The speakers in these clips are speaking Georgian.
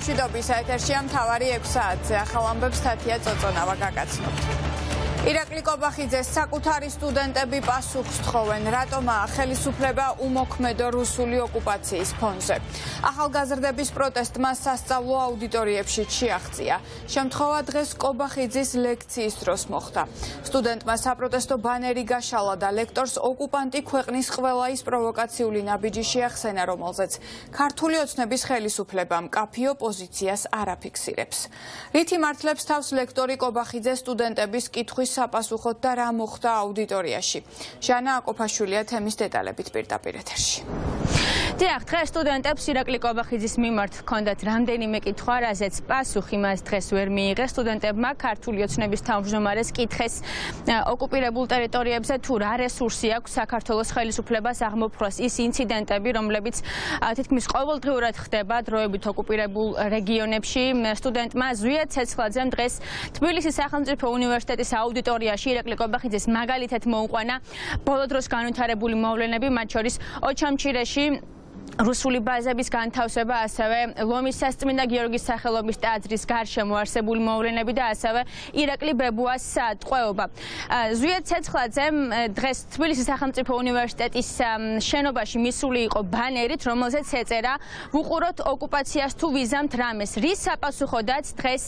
მშვიდობის ეთერშია მთავარი 6 საათზე ახალ ამბებს თათია წოწონავა გაგაცნობთ ირაკლი კობახიძეს საკუთარი სტუდენტები პასუხს თხოვენ, რატომაა ხელისუფლება უმოქმედო რუსული ოკუპაციის ფონზე. ახალგაზრდების პროტესტმა სასწავლო აუდიტორიებში შეაღწია. შემთხვევა დღეს კობახიძის ლექციის დროს მოხდა. სტუდენტმა საპროტესტო ბანერი გაშალა და ლექტორს ოკუპანტი ქვეყნის ყველა ის პროვოკაციული ნაბიჯი შეახსენა, რომელზეც ქართული ოცნების ხელისუფლებამ კაფიო პოზიციას არ აფიქსირებს. რითი მართლებს თავს ლექტორი კობახიძე სტუდენტების კითხვის საპასუხოდ და რა მოხდა აუდიტორიაში. ჟანა აკოფაშვილია თემის დეტალებით პირდაპირ ეთერში. დიახ, დღეს სტუდენტებს ირაკლი კობახიძის მიმართ ჰქონდათ რამდენიმე კითხვა, რაზეც პასუხი მას დღეს ვერ მიიღეს სტუდენტებმა ქართული ოცნების თავმჯდომარეს კითხეს ოკუპირებულ ტერიტორიებზე თუ რა რესურსი აქვს საქართველოს ხელისუფლებას აღმოფხვრას ის ინციდენტები, რომლებიც თითქმის ყოველდღიურად ხდება დროებით ოკუპირებულ რეგიონებში. სტუდენტმა ზვია ცეცხლაძემ დღეს თბილისის სახელმწიფო უნივერსიტეტის აუდიტორიაში ირაკლი კობახიძეს მაგალითად მოუყვანა ბოლო დროს განვითარებული მოვლენები, მათ შორის ოჩამჩირეში რუსული ბაზების განთავსება, ასევე ლომის სასწმინდა გიორგის სახელობის ტაძრის გარშემო არსებული მოვლენები და ასევე ირაკლი ბებუას ტყვეობა. ზვიად ცეცხლაძემ დღეს თბილისის სახელმწიფო უნივერსიტეტის შენობაში მისული იყო ბანერით, რომელზეც ეწერა: "ვუყუროთ ოკუპაციას თუ ვიზამთ რამეს". რის საპასუხოდაც დღეს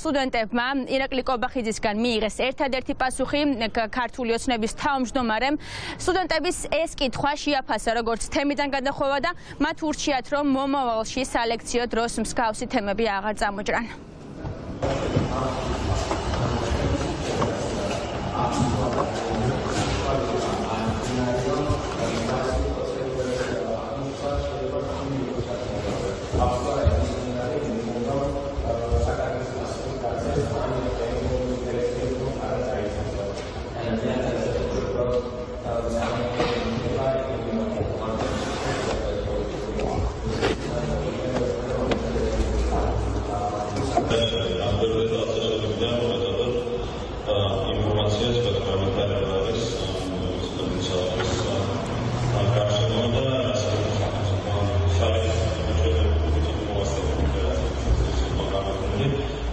სტუდენტებმა ირაკლი კობახიძისგან მიიღეს ერთადერთი პასუხი ქართული ოცნების თავმჯდომარემ. სტუდენტების ეს კითხვა შეაფასა როგორც თემიდან გადახ ხვევა და მათ ურჩიათ რომ მომავალში სალექციო დროს მსგავსი თემები აღარ წამოჭრან.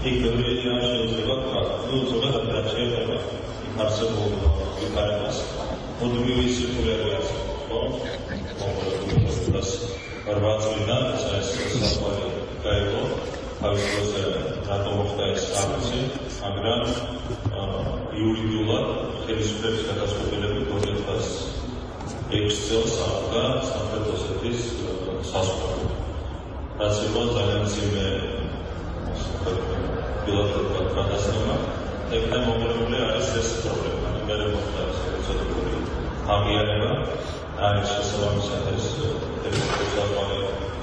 იქ ბევრი ეჭვია შეიძლება თქვა. ნუ ზოგადად რა შეიძლება არსებულ ვიფარებას. მოდმივი სირკულირებას, ხო? მომხდას რა წმინდან ეს საყვარელი გაიგო. თავისუფლად რატო მოხდა ეს აკცი, მაგრამ იურიდიულად ხელისუფლების გადაწყვეტილები 2006 წელს აღდგა სამხრეთ ოსეთის სასწავლო. რაც იყო ძალიან ძიმე პილოტურად გადასწრება ეგრე მომრებული არის ეს პრობლემა მე მოხდა ეს პროცედურული აღიარება არის შესაბამისად ეს ეს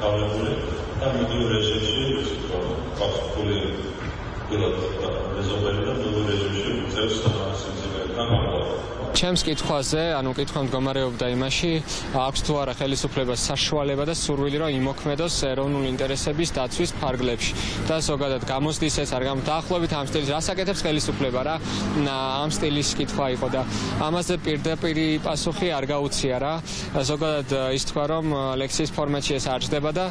გავლებული და მიდიო რეჟიმში ის პროფილი პილოტურად რეზოლვები და ნუ რეჟიმში უწევს სამსახურებთან ამბავ ჩემს კითხვაზე, ანუ კითხვა მდგომარეობდა იმაში, აქვს თუ არა ხელისუფლებას საშუალება და სურვილი რომ იმოქმედოს ეროვნული ინტერესების დაცვის ფარგლებში. და ზოგადად გამოსდის ეს არ გამთაახლობით ამ სტილის რასაკეთებს ხელისუფლება რა? ამ სტილის კითხვა იყო და ამაზე პირდაპირ პასუხი არ გაუცია რა. ზოგადად ის თქვა რომ ლექციის ფორმატში ეს არ ჯდება და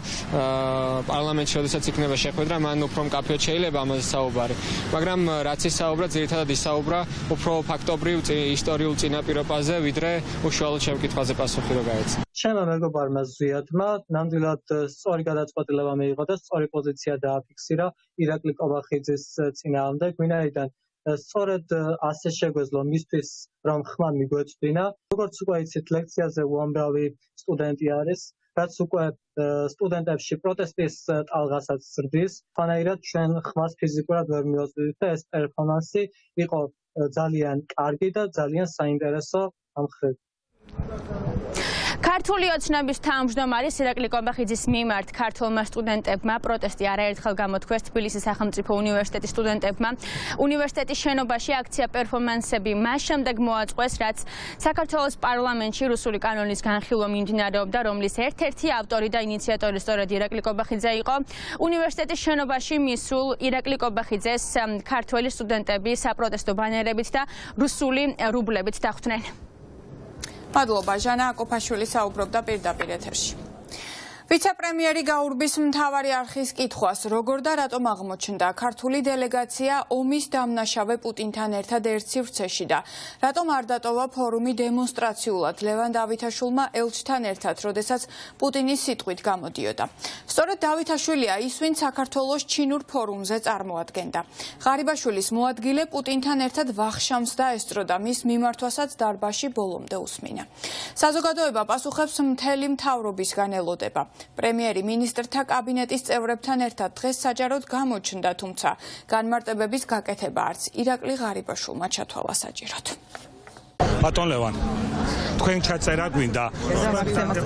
პარლამენტში შესაძაც იქნება შეხვედრა, მან უფრო მკაფიოდ შეიძლება ამაზე საუბარი. მაგრამ რაც ისაუბრა, ძირითადად ისაუბრა უფრო ფაქტობრივ ისტორიულ წინაპირობაზე, ვიდრე უშუალოდ შემკითხვაზე პასუხი რო გაეცა. ჩემო მეგობარმა ზვიათმა ნამდვილად სწორი გადაწყვეტილება მიიღო და სწორი პოზიცია დააფიქსირა ირაკლი კობახიძის წინააღმდეგ, ვინაიდან სწორედ ასე შეგვეძლო მისთვის რომ ხმა მიგვეწვინა. როგორც უკვე იცით, ლექციაზე უამრავი სტუდენტი არის, რაც უკვე სტუდენტებში პროტესტის ტალღასაც ზრდის. თანაირად ჩვენ ხმას ფიზიკურად ვერ მივაწვდით და ეს პერფორმანსი იყო ძალიან კარგი და ძალიან საინტერესო ამხრივ. ქართული ოცნების თავმჯდომარე სირაკლი კომბახიძის მიმართ ქართულმა სტუდენტებმა პროტესტი არაერთხელ გამოთქვეს თბილისის სახელმწიფო უნივერსიტეტის სტუდენტებმა. უნივერსიტეტის შენობაში აქცია პერფორმანსები მას შემდეგ მოაწყვეს, რაც საქართველოს პარლამენტში რუსული კანონის განხილვა მიმდინარეობდა, რომლის ერთ-ერთი ავტორი და ინიციატორი სწორედ ირაკლი კომბახიძე იყო. უნივერსიტეტის შენობაში მისულ ირაკლი კომბახიძეს ქართველი სტუდენტები საპროტესტო ბანერებით და რუსული რუბლებით დახვდნენ. მადლობა ჟანა აკოფაშვილი საუბრობდა პირდაპირ ეთერში ვიცე-პრემიერი გაურბის მთავარი არხის კითხვას, როგორ და რატომ აღმოჩნდა ქართული დელეგაცია ომის დამნაშავე პუტინთან ერთად ერთ სივრცეში და რატომ არ დატოვა ფორუმი დემონსტრაციულად ლევან დავითაშვილმა ელჩთან ერთად, როდესაც პუტინის სიტყვით გამოდიოდა. სწორედ დავითაშვილია ის, ვინც საქართველოს ჩინურ ფორუმზე წარმოადგენდა. ღარიბაშვილის მოადგილე პუტინთან ერთად ვახშამს დაესწრო და მის მიმართვასაც დარბაში ბოლომდე უსმინა. საზოგადოება პასუხებს მთელი მთავრობისგან ელოდება. პრემიერი ministrთა კაბინეტის წევრებთან ერთად დღეს საჯაროდ გამოჩნდა, თუმცა განმარტებების გაკეთება არც ირაკლი ღარიბაშვილმა ჩათვალა საჭიროდ. ბატონ ლევან თქვენ ჩაწერა გვინდა?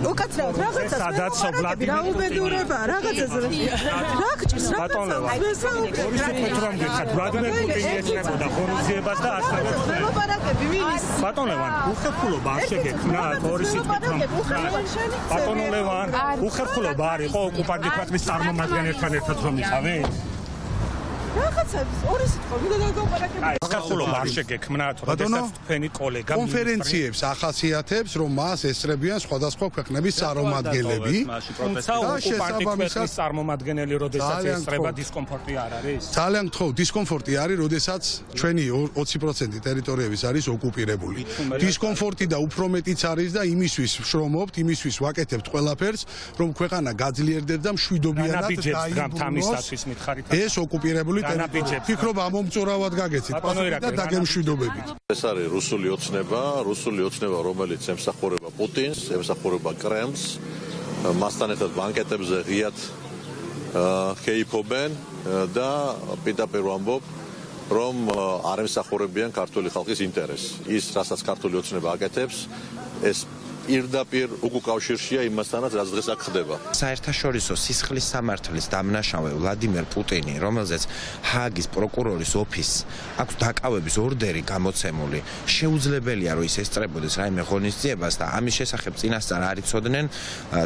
უკაცრავად რაღაცა სადაც ვლადიმერ უბედურება რაღაცას რა გჭირს ბატონ ლევან ორი შეფეთ რომ გიხარ ვლადიმერ პუტინი ეცნებოდა ხორუზიებას და ასევე ლაპარაკები ვინის ბატონ ლევან უხერხულობა არ შეგექმნა ორი სიტყვით რომ ბატონ ლევან უხერხულობა არ იყო ოკუპანტი ქვეყნის წარმომადგენელთან ერთად რომ იყავი რაღაცებს ორი სიტყვა მინდა დაგაპარაკები. ახალობა არ შეგექმნათ, როდესაც თქვენი კოლეგა კონფერენციებს ახასიათებს, რომ მას ესწრებიან სხვადასხვა ქვეყნების წარმომადგენლები. თუმცა ოკუპანტი ქვეყნის წარმომადგენელი, როდესაც ესწრება დისკომფორტი არ არის? ძალიან გთხოვ, დისკომფორტი არის, როდესაც ჩვენი 20% ტერიტორიების არის ოკუპირებული. დისკომფორტი და უფრო მეტიც არის და იმისთვის ვშრომობთ, იმისთვის ვაკეთებთ ყველაფერს, რომ ქვეყანა გაძლიერდეს და მშვიდობიანად დაიბრძოლოს. ეს ოკუპირებული ტერიტორია. ფიქრობ ამომწურავად გაგეცით და დაგემშვიდობებით. ეს არის რუსული ოცნება, რუსული ოცნება, რომელიც ემსახურება პუტინს, ემსახურება კრემლს. მასთან ერთად ბანკეტებზე ღიად ჰეიფობენ და პიტაპირ ვამბობ რომ არ ემსახურებიან ქართული ხალხის ინტერესს. ის, რასაც ქართული ოცნება აკეთებს, ეს პირდაპირ უკავშირშია იმასთანაც რაც დღეს აქ ხდება. საერთაშორისო სისხლის სამართლის დამნაშავე ვლადიმერ პუტინი, რომელზეც ჰააგის პროკურორის ოფისს აქვს დაკავების ორდერი გამოცემული, შეუძლებელია რომ ის ესწრებოდეს რაიმე ღონისძიებას და ამის შესახებ წინასწარ არ იცოდნენ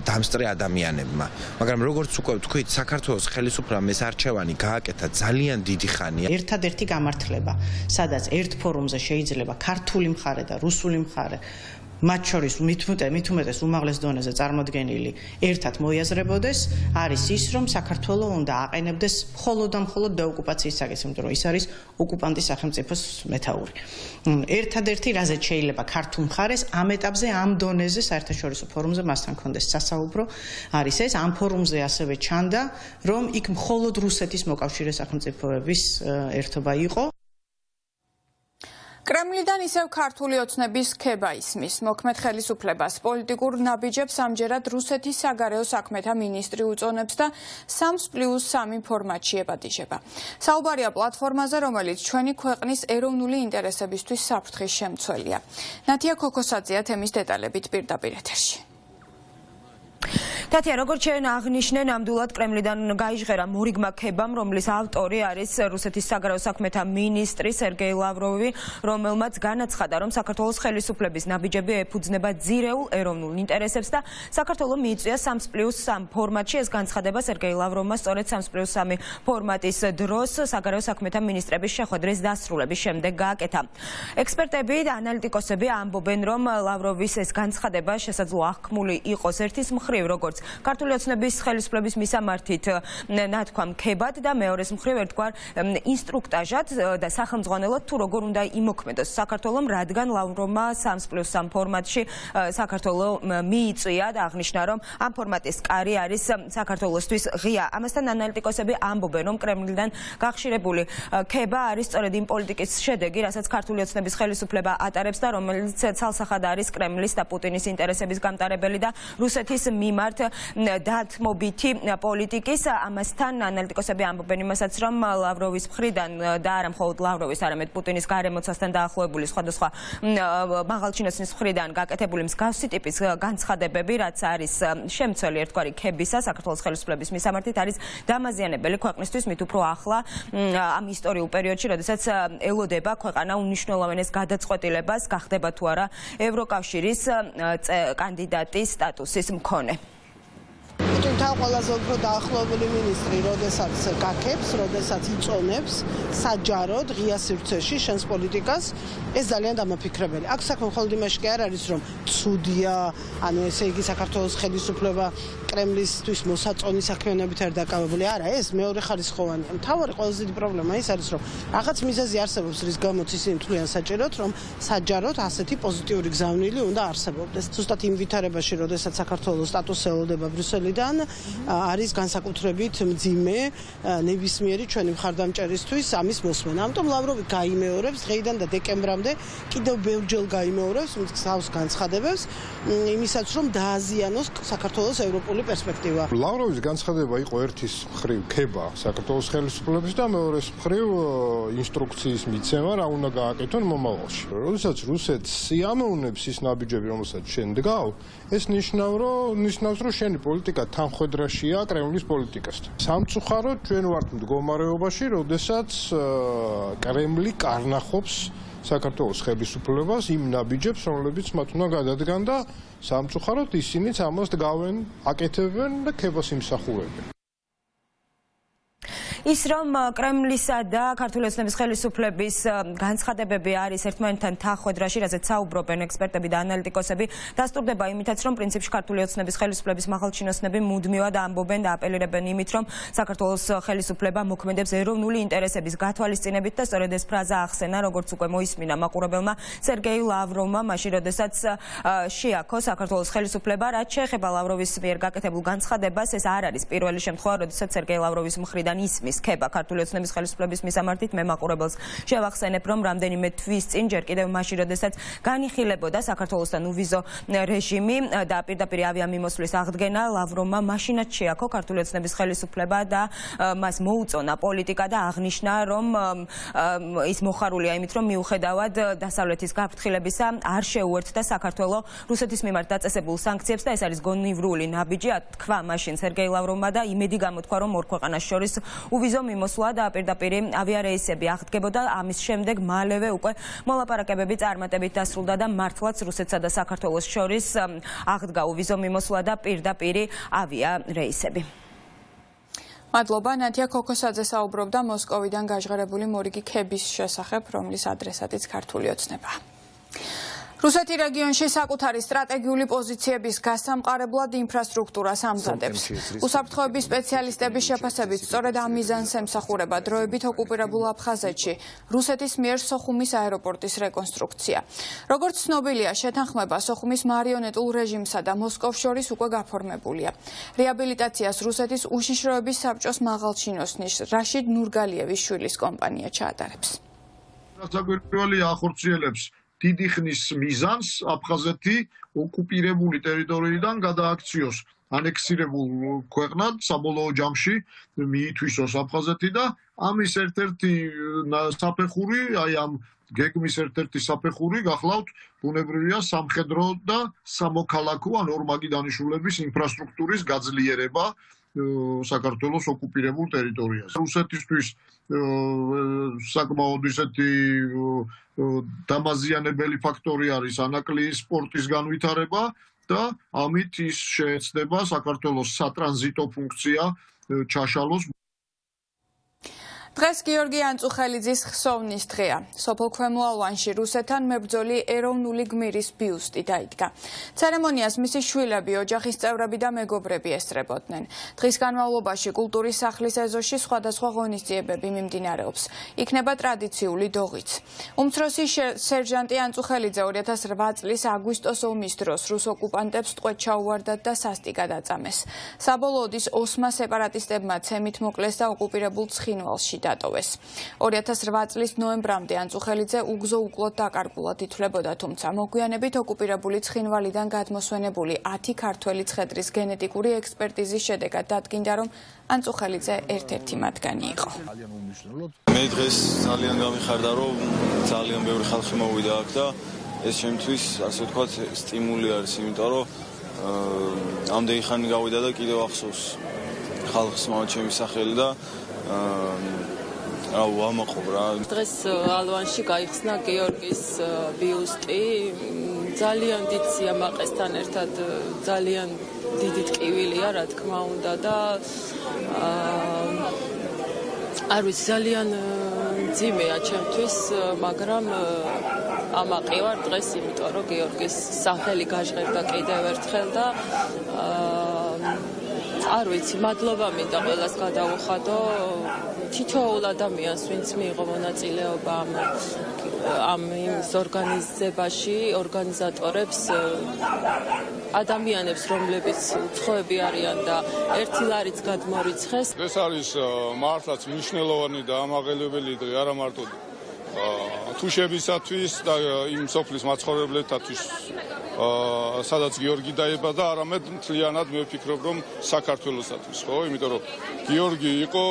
დამსწრე ადამიანებმა. მაგრამ როგორც უკვე ვთქვით, საქართველოს ხელისუფლებამ ეს არჩევანი გააკეთა ძალიან დიდი ხანია. ერთადერთი გამართლება, სადაც ერთ ფორუმზე შეიძლება ქართული მხარე და რუსული მხარე მათ შორის მithume მithumetes უმაღლეს დონეზე წარმოდგენილი ერთად მოიაზრებოდეს არის ის რომ საქართველოს უნდა აყენებდეს მხოლოდ და მხოლოდ დეოკუპაციის საკითხს იმიტომ რომ ის არის ოკუპანტის სახელმწიფოს მეთაური. ერთადერთი რაზეც შეიძლება ქართულ მხარეს ამ ეტაპზე ამ დონეზე საერთაშორისო ფორუმზე მასთან კონდეს სასაუბრო არის ეს. ამ ფორუმზე ასევე ჩანდა რომ იქ მხოლოდ რუსეთის მოკავშირე სახელმწიფოების ერთობა იყო კრემლიდან ისევ ქართული ოცნების ქება ისმის. მოქმედ ხელისუფლებას პოლიტიკურ ნაბიჯებს ამჯერად რუსეთის საგარეო საქმეთა მინისტრი უწონებს და 3+3 ფორმატში ებადიჟება. საუბარია პლატფორმაზე, რომელიც ჩვენი ქვეყნის ეროვნული ინტერესებისთვის საფრთხის შემცველია. ნათია ქოქოსაძეა თემის დეტალებით პირდაპირ ეთერში. თათია როგორც ჩვენ აღნიშნე ნამდვილად კრემლიდან გაიჟღერა მორიგმა ქებამ რომლის ავტორი არის რუსეთის საგარეო საქმეთა მინისტრი სერგეი ლავროვი რომელმაც განაცხადა რომ საქართველოს ხელისუფლების ნაბიჯები ეფუძნება ძირეულ ეროვნულ ინტერესებს და საქართველოს მიიწვია 3+3 ფორმატში. ეს განცხადება სერგეი ლავროვმა სწორედ 3+3 ფორმატის დროს საგარეო საქმეთა მინისტრების შეხვედრის დასრულების შემდეგ გააკეთა. ექსპერტები და ანალიტიკოსები ამბობენ რომ ლავროვის ეს განცხადება შესაძლოა აღქმული იყოს ერთის მხრივ როგორც როგორც ქართული ოცნების ხელისუფლების მისამართით ნათქვამ ქებად და მეორეს მხრივ ერთგვარ ინსტრუქტაჟად და სახელმძღვანელოდ თუ როგორ უნდა იმოქმედოს. საქართველოს რადგან ლავრომა 3+3 ფორმატში საქართველოს მიიწვია და აღნიშნა რომ ამ ფორმატის კარი არის საქართველოსთვის ღია. ამასთან ანალიტიკოსები ამბობენ რომ კრემლიდან გახშირებული ქება არის სწორედ იმ პოლიტიკის შედეგი რასაც ქართული ოცნების ხელისუფლება ატარებს და რომელიც ცალსახად არის კრემლის და პუტინის ინტერესების გამტარებელი და რუსეთის მიმართ დათმობითი პოლიტიკის ამასთან ანალიტიკოსები ამბობენ იმასაც რომ ლავროვის მხრიდან და არა მხოლოდ ლავროვის არამედ პუტინის გარემოცასთან დაახლოებული სხვადასხვა მაღალჩინოსნის მხრიდან გაკეთებული მსგავსი ტიპის განცხადებები რაც არის შემცველი ერთგვარი ქებისა საქართველოს ხელისუფლების მისამართით არის დამაზიანებელი ქვეყნისთვის მით უფრო ახლა ამ ისტორიულ პერიოდში როდესაც ელოდება ქვეყანა უნიშნულოვანეს გადაწყვეტილებას გახდება თუ არა ევროკავშირის კანდიდატის სტატუსის მქონე Carne. პუტინთან ყველაზე უფრო დაახლოებული მინისტრი, როდესაც გაქებს, როდესაც იწონებს საჯაროდ ღია სივრცეში შენს პოლიტიკას, ეს ძალიან დამაფიქრებელი. აქ საქმე მხოლოდ იმაში კი არ არის, რომ ცუდია, ანუ ესე იგი საქართველოს ხელისუფლება კრემლისთვის მოსაწონი საქმიანობით არ დაკავებული. არა, ეს მეორე ხარისხოვანია. მთავარი ყველაზე დიდი პრობლემა ის არის, რომ რაღაც მიზეზი არსებობს, რის გამოც ისინი თვლიან საჭიროდ, რომ საჯაროდ ასეთი პოზიტიური გზავნილი უნდა არსებობდეს. ზუსტად იმ ვითარებაში, როდესაც საქართველოს სტატუსი ელოდება ბრიუსელიდან, არის განსაკუთრებით მძიმე ნებისმიერი ჩვენი მხარდამჭერისთვის ამის მოსმენა. ამიტომ ლავროვი გაიმეორებს დღეიდან და დეკემბრამდე კიდევ ბევრჯერ გაიმეორებს მსგავს განცხადებებს იმისაც, რომ დააზიანოს საქართველოს ევროპული პერსპექტივა. ლავროვის განცხადება იყო ერთის მხრივ ქება საქართველოს ხელისუფლების და მეორეს მხრივ ინსტრუქციის მიცემა რა უნდა გააკეთონ მომავალში. როდესაც რუსეთს სიამოვნებს ის ნაბიჯები, რომელსაც შენ დგავ, ეს ნიშნავს, რომ ნიშნავს, რომ შენი პოლიტიკა თანხwebdriverშია კრემლის პოლიტიკასთან. სამწუხაროდ ჩვენ ვართ მდგომარეობაში, როდესაც კრემლი კარნახობს საქართველოს ხელისუფლებას იმ ნაბიჯებს, რომლებიც მათ უნდა გადადგან და სამწუხაროდ ისინიც ამას დგავენ, აკეთებენ და ქებას იმსახურებენ. ის რომ კრემლისა და ქართული ოცნების ხელისუფლების განცხადებები არის ერთმანეთთან თანხვედრაში, რაზეც საუბრობენ ექსპერტები და ანალიტიკოსები, დასტურდება იმითაც, რომ პრინციპში ქართული ოცნების ხელისუფლების მაღალჩინოსნები მუდმივად ამბობენ და აპელირებენ იმით, რომ საქართველოს ხელისუფლება მოქმედებს ეროვნული ინტერესების გათვალისწინებით და სწორედ ეს ფრაზა ახსენა, როგორც უკვე მოისმინა მაყურებელმა სერგეი ლავროვმა, მაშინ როდესაც შეაქო საქართველოს ხელისუფლება, რაც შეეხება ლავროვის მიერ გაკეთებულ განცხადებას, ეს არ არის პირველი შემთხვევა, როდესაც სერგეი ლავროვის მხრიდან ისმის ქება ქართული ოცნების ხელისუფლების მისამართით მე მაყურებელს შევახსენებ რომ რამდენიმე თვის წინ ჯერ კიდევ მაშინ როდესაც განიხილებოდა საქართველოსთან უვიზო რეჟიმი და პირდაპირ ავიამიმოსვლის აღდგენა ლავროვმა მაშინაც შეაქო ქართული ოცნების ხელისუფლება და მას მოუწონა პოლიტიკა და აღნიშნა რომ ის მოხარულია იმით რომ მიუხედავად დასავლეთის გაფრთხილებისა არ შეუერთდა საქართველოს რუსეთის მიმართ დაწესებულ სანქციებს და ეს არის გონივრული ნაბიჯი თქვა მაშინ სერგეი ლავროვმა და იმედი გამოთქვა რომ ორ ქვეყანას შორის უვიზო მიმოსვლა და პირდაპირ ავიარეისები აღდგებოდა. ამის შემდეგ მალევე უკვე მოლაპარაკებები წარმატებით დასრულდა და მართლაც რუსეთსა და საქართველოს შორის აღდგა უვიზო მიმოსვლა და პირდაპირ ავიარეისები. მადლობა. ნათია ქოქოსაძე საუბრობდა მოსკოვიდან გაჟღერებული მორიგი ქების შესახებ რომლის ადრესატიც ქართული ოცნებაა რუსეთი რეგიონში საკუთარი სტრატეგიული პოზიციების გასამყარებლად ინფრასტრუქტურას ამზადებს. უსაფრთხოების სპეციალისტების შეფასებით, სწორედ ამ მიზანს ემსახურება დროებით ოკუპირებულ აფხაზეთში რუსეთის მიერ სოხუმის აეროპორტის რეკონსტრუქცია. როგორც ცნობილია, შეთანხმება სოხუმის მარიონეტულ რეჟიმსა და მოსკოვს შორის უკვე გაფორმებულია. რეაბილიტაციას რუსეთის უშიშროების საბჭოს მაღალჩინოსნის რაშიდ ნურგალიევის შვილის კომპანია ჩაატარებს. საგვირგველი ახორციელებს დიდი ხნის მიზანს აფხაზეთი ოკუპირებული ტერიტორიიდან გადააქციოს ანექსირებულ ქვეყნად საბოლოო ჯამში მიითვისოს აფხაზეთი და ამის ერთ-ერთი საფეხური აი ამ გეგმის ერთ-ერთი საფეხური გახლავთ ბუნებრივია სამხედრო და სამოქალაქო ან ორმაგი დანიშნულების ინფრასტრუქტურის გაძლიერება საქართველოს ოკუპირებულ ტერიტორიაზე. რუსეთისთვის საკმაოდ ისეთი დამაზიანებელი ფაქტორი არის ანაკლიის სპორტის განვითარება და ამით ის შეეცდება საქართველოს სატრანზიტო ფუნქცია ჩაშალოს დღეს გიორგი ანწუხელიძის ხსოვნის დღეა. სოფელ ქვემოალვანში რუსეთთან მებრძოლი ეროვნული გმირის ბიუსტი დაიდგა. ცერემონიას მისი შვილები, ოჯახის წევრები და მეგობრები ესწრებოდნენ. დღის განმავლობაში კულტურის სახლის ეზოში სხვადასხვა ღონისძიებები მიმდინარეობს. იქნება ტრადიციული დოღიც. უმცროსი სერჟანტი ანწუხელიძე 2008 წლის აგვისტოს ომის დროს რუს ოკუპანტებს ტყვედ ჩაუვარდათ და სასტიკად აწამეს. საბოლოოდ ის ოსმა სეპარატისტებმა ცემით მოკლეს და ოკუპირებულ ცხინვალში დატოვეს. 2008 წლის ნოემბრამდე ანწუხელიძე უგზო უკლოდ დაკარგულად ითვლებოდა, თუმცა მოგვიანებით ოკუპირებული ცხინვალიდან გადმოსვენებული 10 ქართველი ცხედრის გენეტიკური ექსპერტიზის შედეგად დადგინდა, რომ ანწუხელიძე ერთ-ერთი მათგანი იყო. მე დღეს ძალიან გამიხარდა, რომ ძალიან ბევრი ხალხი მოვიდა აქ და ეს შემთთვის, ასე ვთქვათ, სტიმული არის, იმიტომ რომ ამდენი ხანი გავიდა და კიდევ ახსოვს ხალხს მოაჩემი ჩემი სახელი და აა აუ ამაყობ რა. დღეს ალვანში გაიხსნა გიორგის ბიუსტი. ძალიან დიდ სიამაყესთან ერთად ძალიან დიდი ტკივილია, რა თქმა უნდა და არ ვიცი ძალიან ძიმეა ჩემთვის, მაგრამ ამაყივარ დღეს, იმიტომ რომ გიორგის სახელი გაჟღერდა კიდევ ერთხელ და არ ვიცი, მადლობა მინდა ყველას გადავუხადო თითოეულ ადამიანს, ვინც მიიღო მონაწილეობა ამ ამ იმის ორგანიზებაში, ორგანიზატორებს, ადამიანებს, რომლებიც უცხოები არიან და ერთი ლარიც გადმორიცხეს. ეს არის მართლაც მნიშვნელოვანი და ამაღელებელი დღე, არა მარტო თუშებისათვის და იმ სოფლის მაცხოვრებლეთათვის სადაც გიორგი დაიბადა, არამედ მთლიანად მე ვფიქრობ, რომ საქართველოსათვის, ხო? იმიტომ რომ გიორგი იყო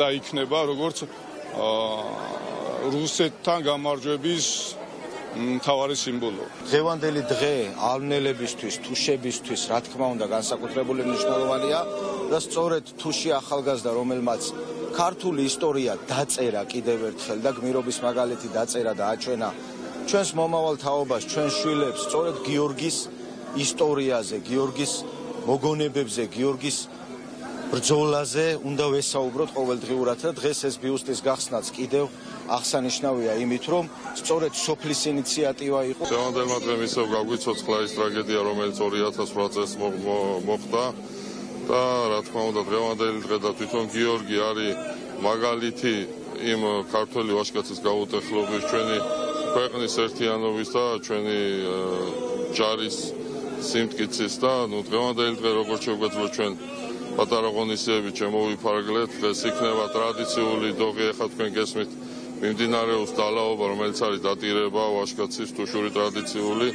და იქნება როგორც რუსეთთან გამარჯვების მთავარი სიმბოლო. დღევანდელი დღე ალნელებისთვის, თუშებისთვის, რა თქმა უნდა, განსაკუთრებული მნიშვნელოვანია და სწორედ თუში ახალგაზრდა, რომელმაც ქართული ისტორია დაწერა კიდევ ერთხელ და გმირობის მაგალითი დაწერა და აჩვენა ჩვენს მომავალ თაობას, ჩვენ შვილებს, სწორედ გიორგის ისტორიაზე, გიორგის მოგონებებზე, გიორგის ბრძოლაზე უნდა ვესაუბროთ ყოველდღიურად და დღეს ეს ბიუსტის გახსნაც კიდევ აღსანიშნავია იმით, რომ სწორედ სოფლის ინიციატივა იყო. შემოდება დღემ ისევ გაგვიცოცხლა ის ტრაგედია, რომელიც 2008 წელს მოხდა და რა თქმა უნდა დღევანდელი დღე და თვითონ გიორგი არის მაგალითი იმ ქართული ვაჟკაცის გაუტეხლობის ჩვენი ქვეყნის ერთიანობის და ჩვენი ჯარის სიმტკიცის და ნუ დღევანდელი დღე როგორც შეგვეძლო ჩვენ პატარა ღონისეები შემოვიფარგლეთ დღეს იქნება ტრადიციული დოღი ახლა თქვენ გესმით მიმდინარეობს დალაობა რომელიც არის დატირება ვაშკაცის თუშური ტრადიციული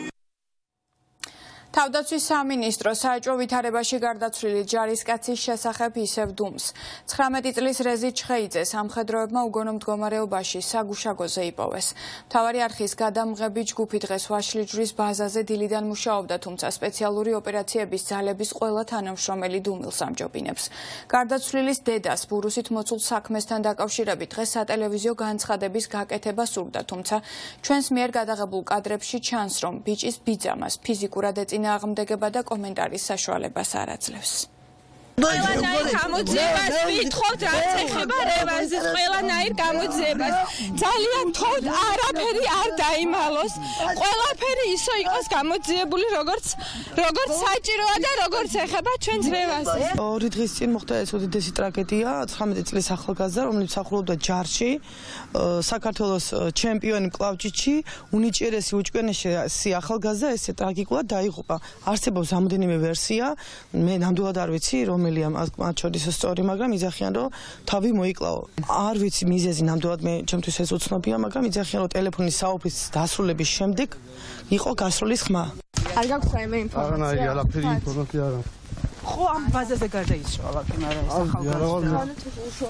თავდაცვის სამინისტრო საეჭვო ვითარებაში გარდაცვლილი ჯარისკაცის შესახებ ისევ დუმს. 19 წლის რეზი ჩხეიძე სამხედროებმა უგონო მდგომარეობაში საგუშაგოზე იპოვეს. მთავარი არხის გადამღები ჯგუფი დღეს ვაშლიჯვრის ბაზაზე დილიდან მუშაობდა, თუმცა სპეციალური ოპერაციების ძალების ყველა თანამშრომელი დუმილს ამჯობინებს. გარდაცვლილის დედას ბურუსით მოცულ საქმესთან დაკავშირებით დღეს სატელევიზიო განცხადების გაკეთება სურდა, თუმცა ჩვენს მიერ გადაღებულ კადრებში ჩანს, რომ ბიჭის ბიძამას ფიზიკურად ეწინა წინააღმდეგება და კომენტარის საშუალებას არ აძლევს. ყველანაირ გამოძებას ვითხოვთ რაც ეხება რევანსის ყველანაირ გამოძებას ძალიან თოთ არაფერი არ დაიმალოს ყველაფერი ისო იყოს გამოძიებული როგორც როგორც საჭიროა და როგორც ეხება ჩვენს რევანსს ორი დღის წინ მოხდა ეს უდიდესი ტრაგედია 19 წლის ახალგაზრდა რომელიც ახულობდა ჯარში. საქართველოს ჩემპიონი კლავჭიჩი უნიჭიერესი უჭკენესი ახალგაზრდა ესე ტრაგიკულად დაიღუპა. არსებობს რამოდენიმე ვერსია. მე ნამდვილად არ ვიცი რომ რომელია მათ შორის სწორი, მაგრამ იძახიან რომ თავი მოიკლაო. არ ვიცი მიზეზი ნამდვილად მე ჩემთვის ეს უცნობია, მაგრამ იძახიან რომ ტელეფონის საოფის დასრულების შემდეგ იყო გასროლის ხმა. არ გაქვს საერთო ინფორმაცია? არა, არა, არაფერი ინფორმაცია არ აქვს. ხო ამ ბაზაზე გარდაიცვალა კინარა ეს ახალგაზრდა.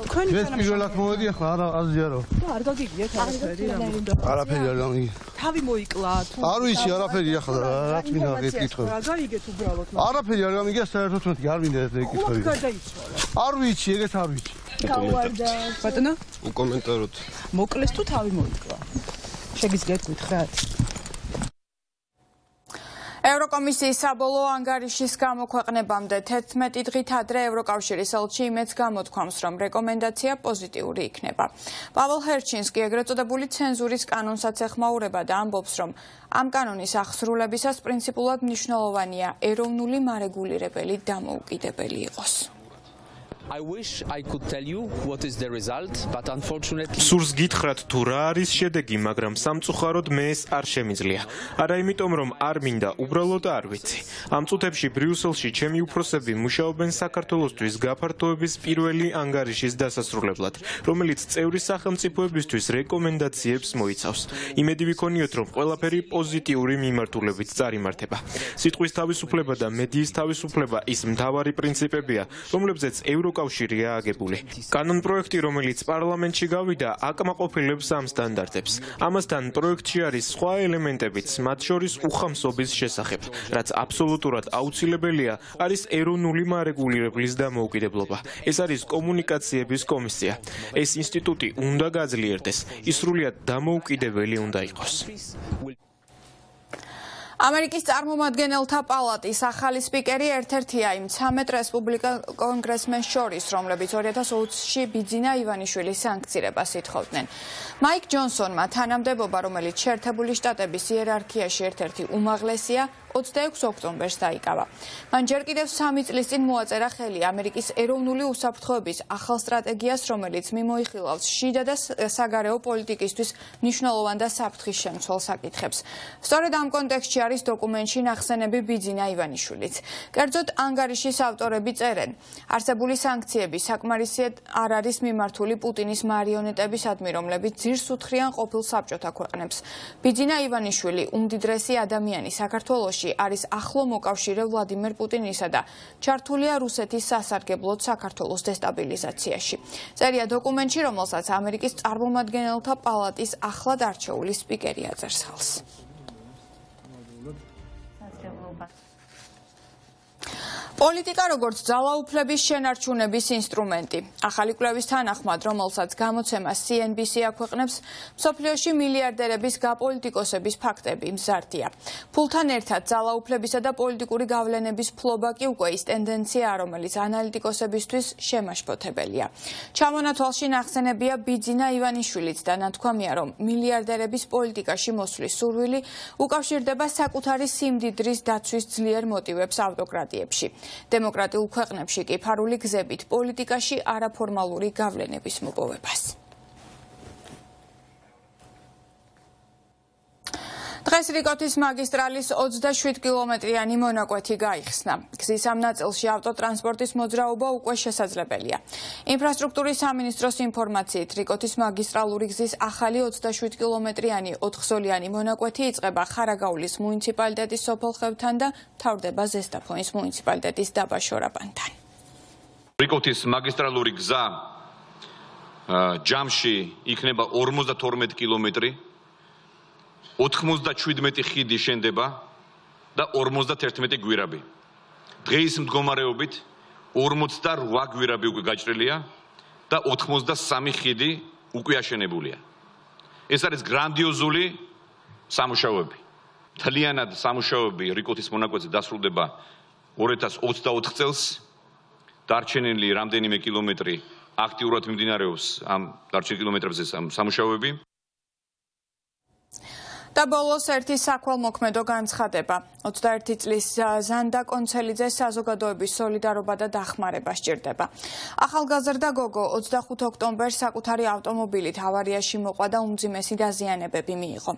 თქვენი ეს პირველად მოვედი ახლა არა აზიარო. და არ გაგიგიათ არაფერი რამე. არაფერი არ გამიგი. თავი მოიკლა თუ არ ვიცი არაფერი ახლა რა თქმა უნდა გეკითხები. რა გაიგეთ უბრალოდ? არაფერი არ გამიგია საერთოდ მეთქი არ მინდა ეს ეკითხები. არ ვიცი ეგეთ არ ვიცი. ბატონო? უკომენტაროთ. მოკლეს თუ თავი მოიკლა. შეგიძლიათ გითხრათ? ევროკომისიის საბოლოო ანგარიშის გამოქვეყნებამდე 11 დღით ადრე ევროკავშირის ელჩი იმედს გამოთქვამს, რომ რეკომენდაცია პოზიტიური იქნება. პაველ ჰერჩინსკი ეგრეთ წოდებული ცენზურის კანონსაც ეხმაურება და ამბობს, რომ ამ კანონის აღსრულებისას პრინციპულად მნიშვნელოვანია ეროვნული მარეგულირებელი დამოუკიდებელი იყოს. I wish I could tell you what is the result, but unfortunately სურს გითხრათ თუ რა არის შედეგი, მაგრამ სამწუხაროდ მე ეს არ შემიძლია. არა იმიტომ რომ არ მინდა, უბრალოდ არ ვიცი. ამ წუთებში ბრიუსელში ჩემი უფროსები მუშაობენ საქართველოსთვის გაფართოების პირველი ანგარიშის დასასრულებლად, რომელიც წევრი სახელმწიფოებისთვის რეკომენდაციებს მოიცავს. იმედი ვიქონიოთ, რომ ყველაფერი პოზიტიური მიმართულებით წარიმართება. სიტყვის თავისუფლება და მედიის თავისუფლება ის მთავარი პრინციპებია, რომლებზეც ევროკ კავშირია აგებული. კანონ პროექტი, რომელიც პარლამენტში გავიდა, აკმაყოფილებს ამ სტანდარტებს. ამასთან პროექტში არის სხვა ელემენტებიც, მათ შორის უხამსობის შესახებ, რაც აბსოლუტურად აუცილებელია, არის ეროვნული მარეგულირებლის დამოუკიდებლობა. ეს არის კომუნიკაციების კომისია. ეს ინსტიტუტი უნდა გაძლიერდეს, ის სრულიად დამოუკიდებელი უნდა იყოს. ამერიკის წარმომადგენელთა პალატის ახალი სპიკერი ერთ-ერთია იმ 13 რესპუბლიკა კონგრესმენს შორის, რომლებიც 2020-ში ბიძინა ივანიშვილის სანქცირებას ითხოვდნენ. მაიკ ჯონსონმა თანამდებობა, რომელიც შეერთებული შტატების იერარქიაში ერთ-ერთი უმაღლესია, 26 ოქტომბერს დაიკავა. მან ჯერ კიდევ 3 წლის წინ მოაწერა ხელი ამერიკის ეროვნული უსაფრთხოების ახალ სტრატეგიას, რომელიც მიმოიხილავს შიდა და საგარეო პოლიტიკისთვის მნიშვნელოვან და საფრთხის შემცველ საკითხებს. სწორედ ამ კონტექსტში არის დოკუმენტში ნახსენები ბიძინა ივანიშვილიც. კერძოდ ანგარიშის ავტორები წერენ: არსებული სანქციები საკმარისად არ არის მიმართული პუტინის მარიონეტებისადმი, რომლებიც ძირს უთხრიან ყოფილ საბჭოთა ქვეყნებს. ბიძინა ივანიშვილი უმდიდრესი ადამიანი საქართველოში არის ახლო მოკავშირე ვლადიმერ პუტინისა და ჩართულია რუსეთის სასარგებლოდ საქართველოს დესტაბილიზაციაში. წერია დოკუმენტში, რომელსაც ამერიკის წარმომადგენელთა პალატის ახლად არჩეული სპიკერი აწერს ხალხს. პოლიტიკა როგორც ძალაუფლების შენარჩუნების ინსტრუმენტი. ახალი კვლევის თანახმად, რომელსაც გამოცემა CNBC აქვეყნებს, სოფლიოში მილიარდერების გაპოლიტიკოსების ფაქტები მზარდია. ფულთან ერთად ძალაუფლებისა და პოლიტიკური გავლენების ფლობა კი უკვე ის ტენდენციაა, რომელიც ანალიტიკოსებისთვის შემაშფოთებელია. ჩამონათვალში ნახსენებია ბიძინა ივანიშვილიც და ნათქვამია, რომ მილიარდერების პოლიტიკაში მოსვლის სურვილი უკავშირდება საკუთარი სიმდიდრის დაცვის ძლიერ მოტივებს ავტოკრატიებში. დემოკრატიულ ქვეყნებში კი ფარული გზებით პოლიტიკაში არაფორმალური გავლენების მოპოვებას. დღეს რიკოთის მაგისტრალის 27 კილომეტრიანი მონაკვეთი გაიხსნა. გზის ამ ნაწილში ავტოტრანსპორტის მოძრაობა უკვე შესაძლებელია. ინფრასტრუქტურის სამინისტროს ინფორმაციით, რიკოთის მაგისტრალური გზის ახალი 27 კილომეტრიანი 4-ხსოლიანი მონაკვეთი იწყება ხარაგაულის მუნიციპალიტეტის სოფელხევთან და თავდება ზესტაფონის მუნიციპალიტეტის დაბა შორაპანთან. რიკოთის მაგისტრალური გზა ჯამში იქნება 52 კილომეტრი 97 ხიდი შენდება და 51 გვირაბი. დღეის მდგომარეობით 48 გვირაბი უკვე გაჭრილია და 83 ხიდი უკვე აშენებულია. ეს არის გრანდიოზული სამუშაოები. თლიანად სამუშაოები რიკოთის მონაკვეთზე დასრულდება 2024 წელს. დარჩენილი რამდენიმე კილომეტრი აქტიურად მიმდინარეობს ამ დარჩენილ კილომეტრებზე სამუშაოები. და ბოლოს ერთი საქველმოქმედო განცხადება. 21 წლის ზანდა კონცელიძე საზოგადოების სოლიდარობა და დახმარება სჭირდება. ახალგაზრდა გოგო 25 ოქტომბერს საკუთარი ავტომობილით ავარიაში მოყვა და უმძიმესი დაზიანებები მიიღო.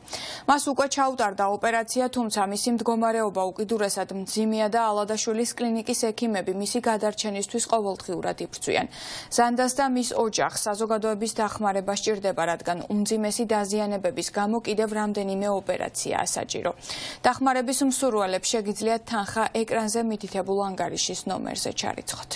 მას უკვე ჩაუტარდა ოპერაცია თუმცა მისი მდგომარეობა უკიდურესად მძიმეა და ალადაშვილის კლინიკის ექიმები მისი გადარჩენისთვის ყოველდღიურად იბრძვიან. ზანდას და მის ოჯახს საზოგადოების დახმარება სჭირდება რადგან უმძიმესი დაზიანებების გამო კიდევ რამდენიმე ოპერაციაა საჭირო. დახმარების მსურველებს შეგიძლიათ თანხა ეკრანზე მითითებულ ანგარიშის ნომერზე ჩარიცხოთ.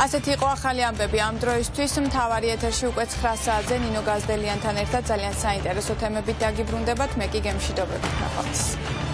ასეთი იყო ახალი ამბები ამ დროისთვის მთავარი ეთერში უკვე 9 საათზე ნინო გაზდელიანთან ერთად ძალიან საინტერესო თემებით დაგიბრუნდებათ მე კი გემში დობებით ნახვამდის